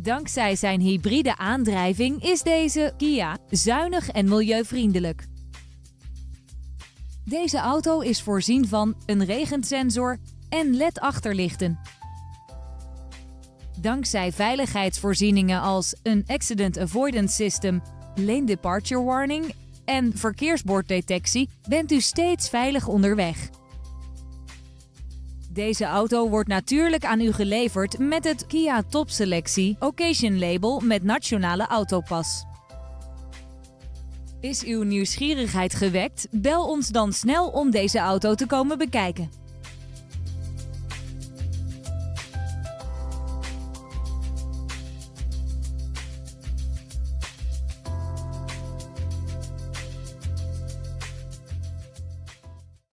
Dankzij zijn hybride aandrijving is deze Kia zuinig en milieuvriendelijk. Deze auto is voorzien van een regensensor en LED-achterlichten. Dankzij veiligheidsvoorzieningen als een Accident Avoidance System, Lane Departure Warning en verkeersborddetectie bent u steeds veilig onderweg. Deze auto wordt natuurlijk aan u geleverd met het Kia Top Selectie Occasion Label met nationale autopas. Is uw nieuwsgierigheid gewekt? Bel ons dan snel om deze auto te komen bekijken.